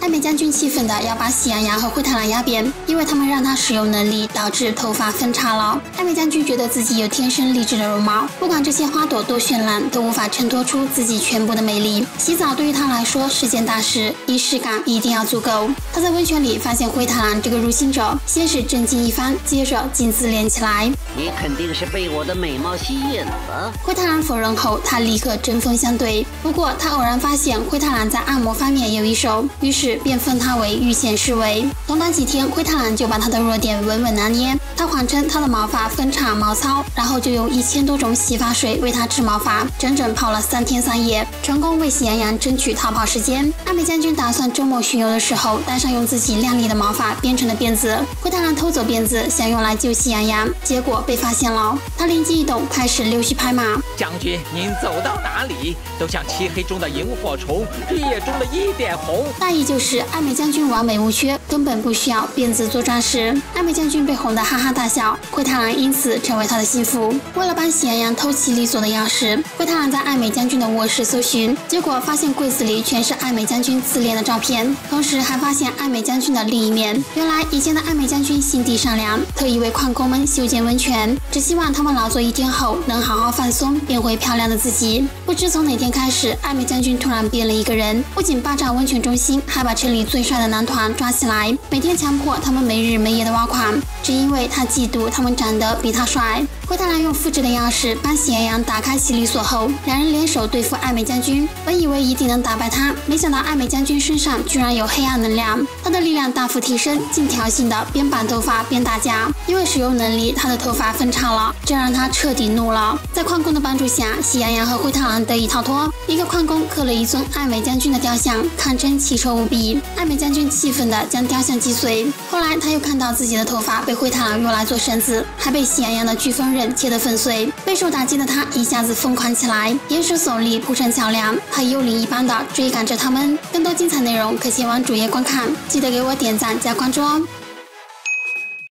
爱美将军气愤的要把喜羊羊和灰太狼压扁，因为他们让他使用能力导致头发分叉了。艾美将军觉得自己有天生丽质的容貌，不管这些花朵多绚烂，都无法衬托出自己全部的美丽。洗澡对于他来说是件大事，仪式感一定要足够。他在温泉里发现灰太狼这个入侵者，先是震惊一番，接着竟自恋起来。你肯定是被我的美貌吸引了。灰太狼否认后，他立刻针锋相对。不过他偶然发现灰太狼在按摩方面有一手，于是便封他为御前侍卫。短短几天，灰太狼就把他的弱点稳稳拿捏。他谎称他的毛发分叉毛糙，然后就用一千多种洗发水为他治毛发，整整泡了三天三夜，成功为喜羊羊争取逃跑时间。阿美将军打算周末巡游的时候带上用自己亮丽的毛发编成的辫子。灰太狼偷走辫子，想用来救喜羊羊，结果。被发现了，他灵机一动，开始溜须拍马。将军，您走到哪里都像漆黑中的萤火虫，绿叶中的一点红。大意就是爱美将军完美无缺，根本不需要辫子做装饰。爱美将军被哄得哈哈大笑，灰太狼因此成为他的心腹。为了帮喜羊羊偷奇里锁的钥匙，灰太狼在爱美将军的卧室搜寻，结果发现柜子里全是爱美将军自恋的照片，同时还发现爱美将军的另一面。原来以前的爱美将军心地善良，特意为矿工们修建温泉。只希望他们劳作一天后能好好放松，变回漂亮的自己。不知从哪天开始，爱美将军突然变了一个人，不仅霸占温泉中心，还把把这里最帅的男团抓起来，每天强迫他们没日没夜的挖矿，只因为他嫉妒他们长得比他帅。灰太狼用复制的钥匙帮喜羊羊打开洗礼锁后，两人联手对付艾美将军。本以为一定能打败他，没想到艾美将军身上居然有黑暗能量，他的力量大幅提升，竟挑衅的边绑头发边打架。因为使用能力，他的头发分叉了，这让他彻底怒了。在矿工的帮助下，喜羊羊和灰太狼得以逃脱。一个矿工刻了一尊艾美将军的雕像，堪称奇丑无比。艾美将军气愤的将雕像击碎。后来他又看到自己的头发被灰太狼用来做绳子，还被喜羊羊的飓风刃切得粉碎。备受打击的他一下子疯狂起来，岩石耸立铺成桥梁，他幽灵一般的追赶着他们。更多精彩内容可前往主页观看，记得给我点赞加关注哦。